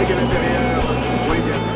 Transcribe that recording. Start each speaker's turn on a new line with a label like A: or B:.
A: de que les tenía. Muy bien.